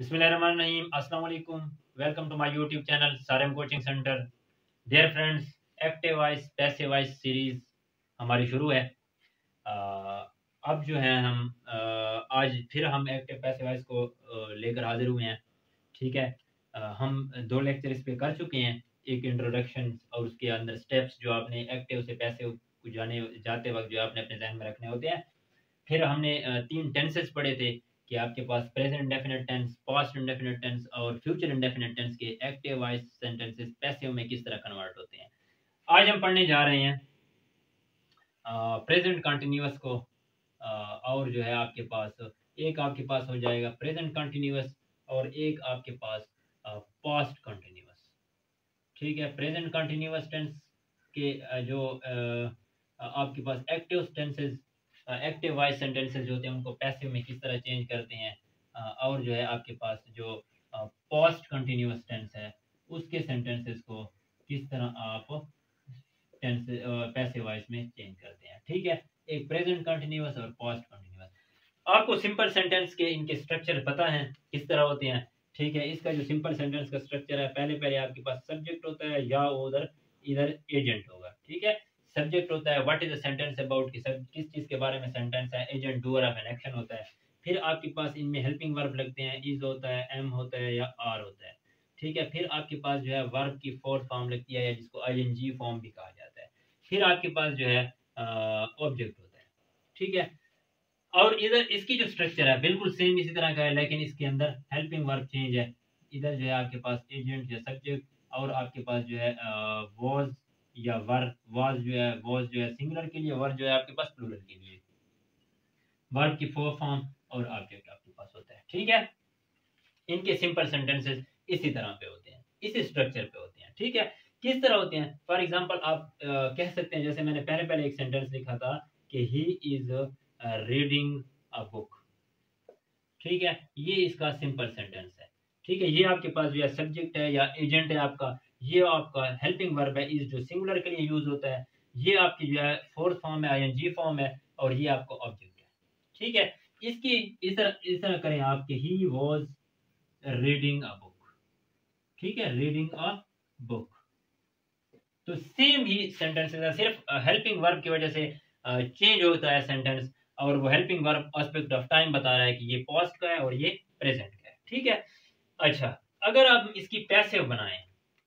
Bismillahirrahmanirrahim. Assalamu alaikum. Welcome to my YouTube channel Sarem Coaching Center. Dear friends, active voice passive voice series हमारी शुरू है आ, अब जो है हम आ, आज फिर हम एक्टिव पैसे वाइज को लेकर हाजिर हुए हैं ठीक है आ, हम दो लेक्चर इस पे कर चुके हैं एक इंट्रोडक्शन और उसके अंदर स्टेप्स जो आपने एक्टिव से पैसे जाने जाते वक्त जो आपने अपने जहन में रखने होते हैं फिर हमने तीन टेंसेस पढ़े थे कि आपके पास present indefinite tense past indefinite tense और फ्यूचर इंडेफिनेट टेंस के एक्टिव वाइज सेंटेंसेस पैसिव में किस तरह कन्वर्ट होते हैं। आज हम पढ़ने जा रहे हैं प्रेजेंट कंटिन्यूस को आ, और जो है आपके पास एक आपके पास हो जाएगा प्रेजेंट कंटिन्यूस और एक आपके पास पास्ट कंटिन्यूस ठीक है प्रेजेंट कंटिन्यूस टेंस के जो आ, आपके पास active tenses active voice sentences जो होते हैं, उनको पैसिव में किस तरह चेंज करते हैं और जो है आपके पास जो पोस्ट कंटिन्यूस टेंस है, उसके सेंटेंसेस को किस तरह आप टेंस पैसिव वाइज में चेंज करते हैं। ठीक है? एक प्रेजेंट कंटिन्यूस और पोस्ट कंटिन्यूस आपको सिंपल सेंटेंस के इनके स्ट्रक्चर पता है, किस तरह होते हैं। ठीक है? इसका जो सिंपल सेंटेंस का स्ट्रक्चर है पहले पहले आपके पास सब्जेक्ट होता है, या उधर, इधर एजेंट होगा। ठीक है? सब्जेक्ट होता है what is the sentence about कि सब, किस चीज़ के बारे में सेंटेंस है agent doer of an action होता है। फिर आपके पास इनमें हेल्पिंग वर्ब लगते हैं इज़ होता है एम होता है या आर होता है। ठीक है, फिर आपके पास जो है वर्ब की फोर्थ फॉर्म लगती है या जिसको आई फॉर्म भी कहा जाता है। फिर आपके पास जो है ऑब्जेक्ट होता है। ठीक है? और इधर इसकी जो स्ट्रक्चर है, बिल्कुल सेम इसी तरह का है, लेकिन इसके अंदर हेल्पिंग वर्ब चेंज है। इधर जो है आपके पास एजेंट या सब्जेक्ट और आपके पास जो है वॉज़ या वर वाज जो है वॉज़ जो है सिंगुलर के लिए वर जो है आपके पास प्लूरल के लिए। वर्ब की फोर फॉर्म और ऑब्जेक्ट आपके पास होता है। ठीक है? इनके सिंपल सेंटेंसेस इसी तरह पे होते हैं इसी स्ट्रक्चर पे होते हैं। ठीक है? किस तरह होते हैं? फॉर एग्ज़ाम्पल आप आ, कह सकते हैं जैसे मैंने पहले पहले एक सेंटेंस लिखा था कि he is reading a book ठीक है? ये इसका सिंपल सेंटेंस है। ठीक है? ये आपके पास जो है सब्जेक्ट है या एजेंट है आपका। ये आपका हेल्पिंग वर्ब है, इस जो सिंगुलर के लिए यूज़ होता है, ये आपकी जो है फोर्थ फॉर्म है आई फॉर्म है, और ये आपको ऑब्जेक्ट है। ठीक है? इसकी, इस तरह इस तरह करें आपके। He was reading a book ठीक है? रीडिंग अ बुक तो सेम ही सेंटेंसेस है सिर्फ़ हेल्पिंग वर्ब की वजह से चेंज होता है सेंटेंस और वो helping verb aspect of time बता रहा है कि ये पास्ट का है और ये प्रेजेंट का है। ठीक है? अच्छा अगर आप इसकी पैसिव बनाएँ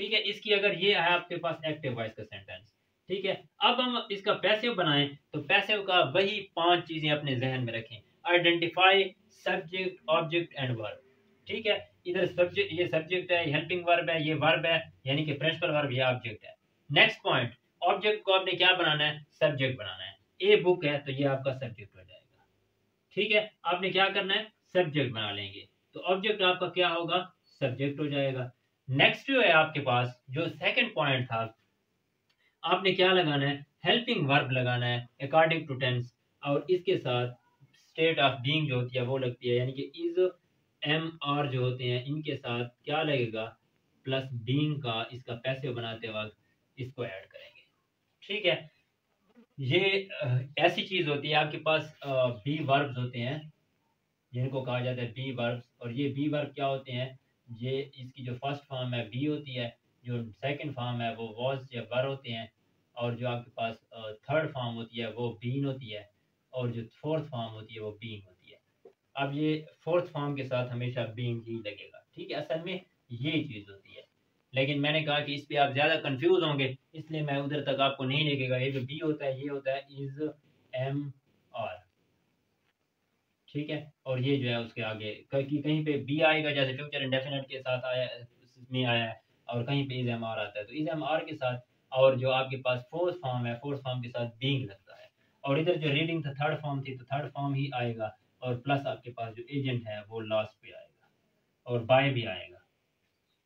ठीक है, इसकी अगर ये है आपके पास एक्टिव वॉइस का सेंटेंस ठीक है? अब हम इसका पैसिव बनाएँ तो पैसिव का वही पाँच चीज़ें अपने जहन में रखें। Identify subject object and verb ठीक है? इधर सब्जेक्ट ये सब्जेक्ट है हेल्पिंग वर्ब है, ये वर्ब है, यानी कि प्रिंसिपल वर्ब ये ऑब्जेक्ट है। नेक्स्ट पॉइंट ऑब्जेक्ट को आपने क्या बनाना है? सब्जेक्ट बनाना है। ए बुक है तो ये आपका सब्जेक्ट हो जाएगा। ठीक है? आपने क्या करना है? सब्जेक्ट बना लेंगे। तो ऑब्जेक्ट आपका क्या होगा? सब्जेक्ट हो जाएगा। नेक्स्ट जो है आपके पास, जो सेकंड पॉइंट था, आपने क्या लगाना है? हेल्पिंग वर्ब लगाना है अकॉर्डिंग टू टेंस और इसके साथ स्टेट ऑफ़ बीइंग जो होती है, वो लगती है, यानी कि इज़ एम आर जो होते हैं, इनके साथ क्या लगेगा? प्लस बीइंग का इसका पैसे बनाते वक्त इसको ऐड करेंगे। ठीक है? ये ऐसी चीज़ होती है, आपके पास बी वर्ब्स होते हैं, जिनको कहा जाता है बी वर्ब्स और ये बी वर्ब क्या होते हैं? ये इसकी जो फ़र्स्ट फॉर्म है बी होती है, जो सेकंड फॉर्म है, वो वॉज़ या वर होते हैं, और जो आपके पास थर्ड फॉर्म होती है, वो बीन होती है, और जो फोर्थ फॉर्म होती है, वो बीन होती है। अब ये फोर्थ फॉर्म के साथ हमेशा बीन ही लगेगा, ठीक है? असल में ये चीज़ होती है। लेकिन मैंने कहा कि इस पर आप ज़्यादा कंफ्यूज होंगे, इसलिए मैं उधर तक आपको नहीं लेकेगा ये जो बी होता है, ये होता है इज़ एम ठीक है? और ये जो है उसके आगे, कहीं पे बी आएगा जैसे फ्यूचर इंडेफिनेट के साथ आया, में आया है, और कहीं पे इज़ एम आर आता है तो इज़ एम आर के साथ और जो आपके पास फोर्थ फॉर्म है फोर्थ फॉर्म के साथ बींग लगता है। और इधर जो रीडिंग था थर्ड फॉर्म थी तो थर्ड फॉर्म ही आएगा, और प्लस आपके पास जो एजेंट है, वो लास्ट पे आएगा, और बाय भी आएगा।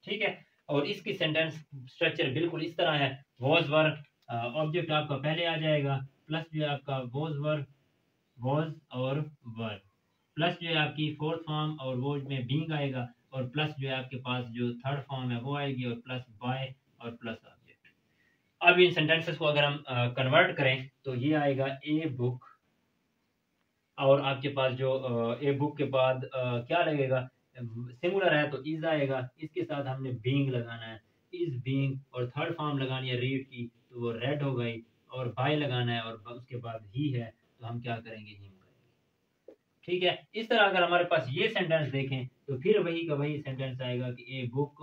ठीक है? और इसकी सेंटेंस स्ट्रक्चर बिल्कुल इस तरह है वॉज़ वर ऑब्जेक्ट आपका पहले आ जाएगा प्लस जो आपका वॉज़ वर वॉज़ और वर्ड प्लस जो है आपकी फोर्थ फॉर्म और वो में बींग आएगा और प्लस जो है आपके पास जो थर्ड फॉर्म है वो आएगी और प्लस बाय और प्लस ऑब्जेक्ट अब इन सेंटेंसेस को अगर हम कन्वर्ट करें तो ये आएगा ए बुक और आपके पास जो ए बुक के बाद क्या लगेगा? सिंगुलर है तो इज़ आएगा। इसके साथ हमने बींग लगाना है। इज़ बींग और थर्ड फॉर्म लगानी है रीड की तो वो रेड हो गई और बाय लगाना है और उसके बाद ही है। तो हम क्या करेंगे? करेंगे ठीक है? इस तरह अगर हमारे पास ये सेंटेंस देखें तो फिर वही का वही सेंटेंस आएगा कि a book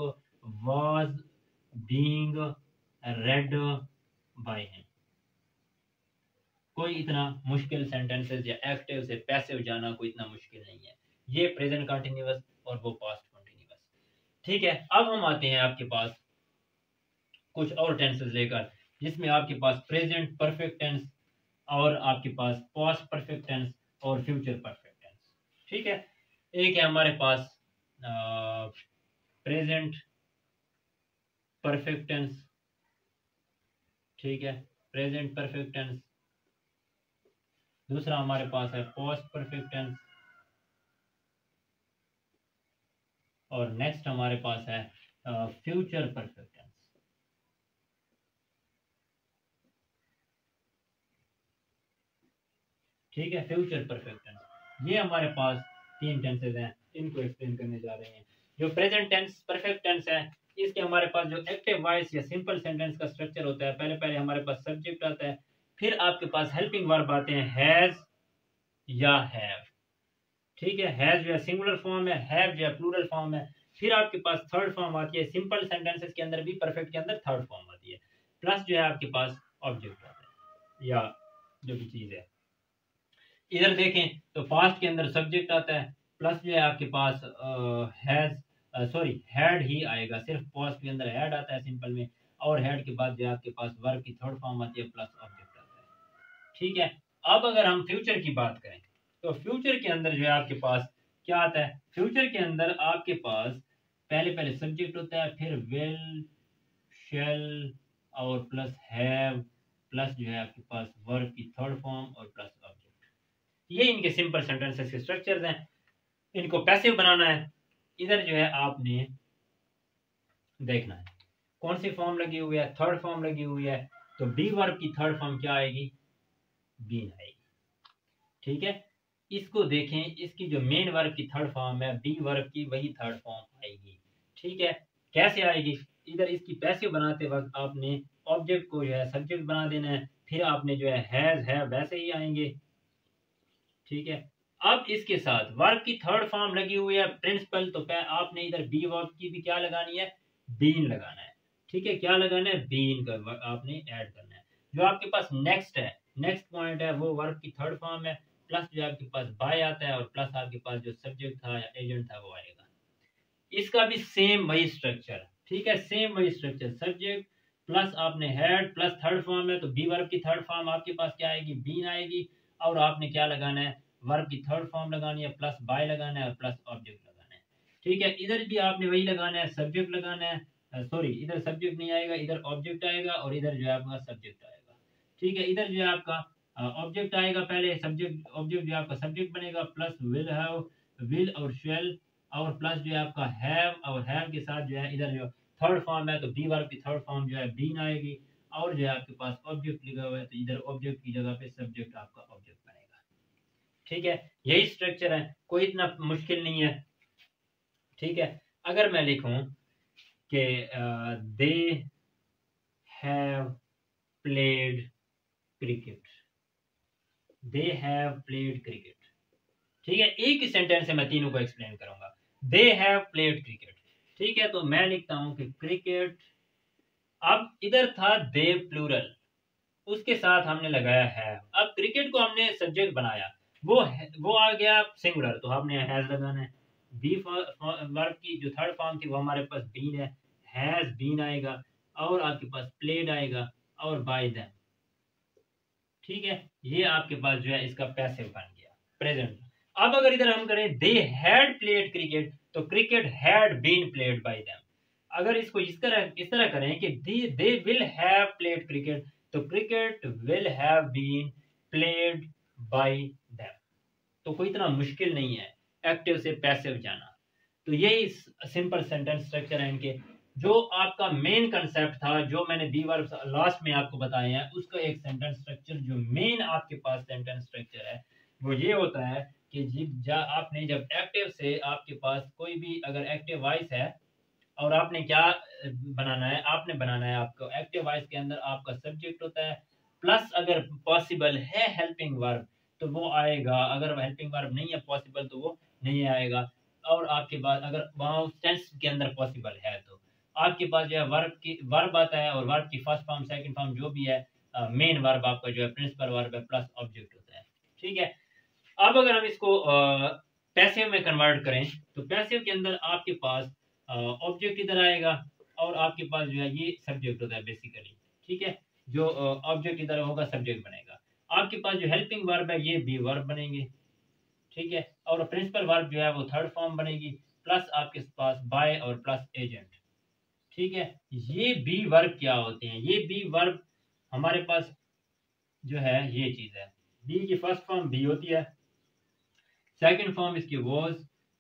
was being read by him कोई इतना मुश्किल सेंटेंसेस या एक्टिव से पैसिव जाना कोई इतना मुश्किल नहीं है। ये प्रेजेंट कंटिन्यूस और वो पास्ट कंटिन्यूस ठीक है? अब हम आते हैं आपके पास कुछ और टेंसेस लेकर, जिसमें आपके पास प्रेजेंट परफेक्ट टेंस और आपके पास पास्ट परफेक्ट टेंस और फ्यूचर परफेक्ट ठीक है? एक है हमारे पास प्रेजेंट परफेक्ट टेंस ठीक है? प्रेजेंट परफेक्ट टेंस दूसरा हमारे पास है पोस्ट परफेक्ट टेंस और नेक्स्ट हमारे पास है फ्यूचर परफेक्ट टेंस ठीक है? फ्यूचर परफेक्ट ये हमारे पास तीन टेंसेज हैं, इनको एक्सप्लेन करने जा रहे हैं। जो प्रेजेंट टेंस परफेक्ट टेंस है, इसके हमारे पास जो एक्टिव वॉइस या सिंपल सेंटेंस का स्ट्रक्चर होता है, पहले पहले हमारे पास सब्जेक्ट आता है, फिर आपके पास हेल्पिंग वर्ब आते हैं हैज़ या हैव ठीक है हैज़ है सिंगुलर फॉर्म है हैव है प्लूरल फॉर्म है, फिर आपके पास थर्ड फॉर्म आती है सिंपल सेंटेंसेस के अंदर भी परफेक्ट के अंदर थर्ड फॉर्म आती है। प्लस जो है आपके पास ऑब्जेक्ट आता है, या जो भी चीज़ है। इधर देखें तो पास्ट के अंदर सब्जेक्ट आता है प्लस जो है आपके पास हैज़ सॉरी हैड ही आएगा। सिर्फ़ पास्ट के अंदर हैड आता है सिंपल में, और हेड के बाद जो आपके पास वर्ब की थर्ड फॉर्म आती है प्लस ऑब्जेक्ट आता है। ठीक है? अब अगर हम फ्यूचर की बात करें तो फ्यूचर के अंदर जो है आपके पास क्या आता है? फ्यूचर के अंदर आपके पास पहले पहले सब्जेक्ट होता है, फिर विल शेल और प्लस हैव प्लस जो है आपके पास वर्ब की थर्ड फॉर्म और प्लस ये इनके सिंपल सेंटेंसेस के स्ट्रक्चर्स हैं। इनको पैसिव बनाना है। इधर जो है आपने देखना है। कौन सी फॉर्म लगी हुई है? थर्ड फॉर्म लगी हुई है। तो बी वर्ब की थर्ड फॉर्म क्या आएगी? बीन आएगी। ठीक है? इसको देखें। इसकी जो मेन वर्ब की थर्ड फॉर्म है बी वर्ब की वही थर्ड फॉर्म आएगी। ठीक है? कैसे आएगी? इधर इसकी पैसिव बनाते वक्त आपने ऑब्जेक्ट को जो है सब्जेक्ट बना देना है। फिर आपने जो है हैज़ है वैसे ही आएँगे। ठीक है? अब इसके साथ वर्ब की थर्ड फॉर्म लगी हुई है प्रिंसिपल तो आपने इधर बी वर्ब की भी क्या लगानी है? बीन लगाना है। ठीक है? क्या लगाना है? बीन का आपने ऐड करना है। जो आपके पास नेक्स्ट है नेक्स्ट पॉइंट है, वो वर्ब की थर्ड फॉर्म है प्लस जो आपके पास बाय आता है, और प्लस आपके पास जो सब्जेक्ट था, या एजेंट था, वो आएगा। इसका भी सेम वही स्ट्रक्चर ठीक है? सेम वही स्ट्रक्चर सब्जेक्ट प्लस आपने हेड प्लस थर्ड फॉर्म है तो बी वर्ब की थर्ड फॉर्म आपके पास क्या आएगी? बीन आएगी। और आपने क्या लगाना है? वर्ब की थर्ड फॉर्म लगानी है प्लस बाय लगाना है और प्लस ऑब्जेक्ट लगाना है। ठीक है, इधर भी आपने वही लगाना है सब्जेक्ट लगाना है। सॉरी इधर सब्जेक्ट नहीं आएगा, इधर ऑब्जेक्ट आएगा और इधर जो है आपका सब्जेक्ट आएगा। ठीक है, इधर जो है आपका ऑब्जेक्ट आएगा पहले सब्जेक्ट ऑब्जेक्ट जो आपका सब्जेक्ट बनेगा प्लस विल हैव विल और शेल और प्लस जो है आपका हैव और हैव के साथ जो है इधर जो थर्ड फॉर्म है तो बी वर्ब की थर्ड फॉर्म जो है बीन आएगी और जो है आपके पास ऑब्जेक्ट लिखा हुआ है तो इधर ऑब्जेक्ट की जगह पे सब्जेक्ट आपका ठीक है? यही स्ट्रक्चर है। कोई इतना मुश्किल नहीं है। ठीक है? अगर मैं लिखूं कि they have played cricket they have played cricket ठीक है? एक ही सेंटेंस से मैं तीनों को एक्सप्लेन करूँगा। दे हैव प्लेड क्रिकेट ठीक है? तो मैं लिखता हूँ कि क्रिकेट अब इधर था दे प्लूरल उसके साथ हमने लगाया है अब क्रिकेट को हमने सब्जेक्ट बनाया। वो वो आ गया सिंगुलर तो हमने हैज़ लगाना है। बी वर्ब की जो थर्ड फॉर्म थी, वो हमारे पास बीन है हैज़ बीन आएगा, और आपके पास प्लेड आएगा, और बाय देम ठीक है? ये आपके पास जो है, इसका पैसिव बन गया प्रेजेंट अब अगर इधर हम करें दे हैड प्लेड क्रिकेट तो cricket had been played by them अगर इसको इस तरह इस तरह करें कि they they will have played cricket तो cricket will have been played by them तो कोई इतना मुश्किल नहीं है एक्टिव से पैसिव जाना। तो यही सिंपल सेंटेंस स्ट्रक्चर है इनके। जो आपका मेन कंसेप्ट था, जो मैंने बी वर्ब लास्ट में आपको बताए हैं, उसका एक सेंटेंस स्ट्रक्चर जो मेन आपके पास सेंटेंस स्ट्रक्चर है, वो ये होता है कि जब आपने जब एक्टिव से आपके पास कोई भी अगर एक्टिव वॉइस है, और आपने क्या बनाना है, आपने बनाना है आपको एक्टिव वॉइस के अंदर आपका सब्जेक्ट होता है प्लस अगर पॉसिबल है हेल्पिंग वर्ब तो वो आएगा। अगर हेल्पिंग वर्ब नहीं है पॉसिबल तो वो नहीं आएगा। और आपके पास अगर वहाँ टेंस के अंदर पॉसिबल है तो आपके पास जो है वर्ब की वर्ब आता है और वर्ब की फ़र्स्ट फॉर्म सेकंड फॉर्म जो भी है मेन वर्ब आपका जो है प्रिंसिपल वर्ब है प्लस ऑब्जेक्ट होता है। ठीक है? अब अगर हम इसको पैसिव में कन्वर्ट करें तो पैसिव के अंदर आपके पास ऑब्जेक्ट इधर आएगा और आपके पास जो है ये सब्जेक्ट होता है बेसिकली ठीक है? जो ऑब्जेक्ट इधर होगा सब्जेक्ट बनेगा। आपके पास जो हेल्पिंग वर्ब है, ये भी वर्ब बनेंगे। ठीक है? और प्रिंसिपल वर्ब जो है, वो थर्ड फॉर्म बनेगी प्लस आपके पास बाय और प्लस एजेंट ठीक है? ये बी वर्ब क्या होते हैं? ये बी वर्ब हमारे पास जो है, ये चीज़ है। बी की फ़र्स्ट फॉर्म बी होती है। सेकंड फॉर्म इसकी वॉज़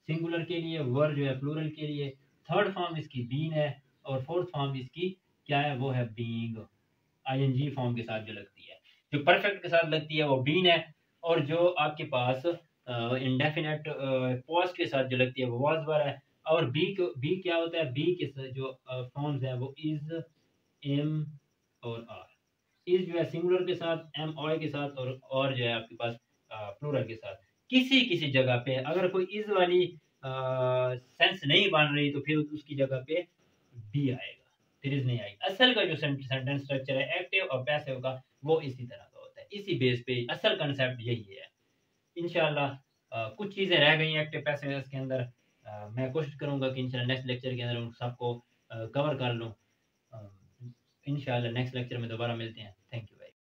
सिंगुलर के लिए वर जो है प्लूरल के लिए। थर्ड फॉर्म इसकी बीन है, और फोर्थ फॉर्म इसकी क्या है, वो है बीइंग आईएनजी फॉर्म के साथ जो लगती है। जो परफेक्ट के साथ लगती है वो बीन है और जो आपके पास इंडेफिनेट पोस्ट के साथ जो लगती है वो वॉज़ वर है। और बी बी क्या होता है? बी के जो फॉर्म्स है वो इज़ एम और आर इज़ जो है सिंगुलर के साथ एम ऑय के साथ और और जो है आपके पास प्लूरल के साथ। किसी किसी जगह पे अगर कोई इज़ वाली सेंस नहीं बन रही तो फिर उसकी जगह पे बी आएगा। फिर इज़ नहीं आएगी असल का जो सेंटेंस स्ट्रक्चर है एक्टिव और पैसिव का वो इसी तरह का होता है। इसी बेस पे असल कंसेप्ट यही है। इनशाला कुछ चीज़ें रह गई एक्टिव पैसिव के अंदर। आ, मैं कोशिश करूँगा कि इनशाला नेक्स्ट लेक्चर के अंदर उन सबको कवर कर लूँ। इनशाला नेक्स्ट लेक्चर में दोबारा मिलते हैं।